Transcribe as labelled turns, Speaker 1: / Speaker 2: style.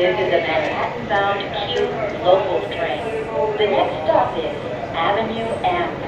Speaker 1: This is a Manhattan-bound Q local train. The next stop is Avenue M.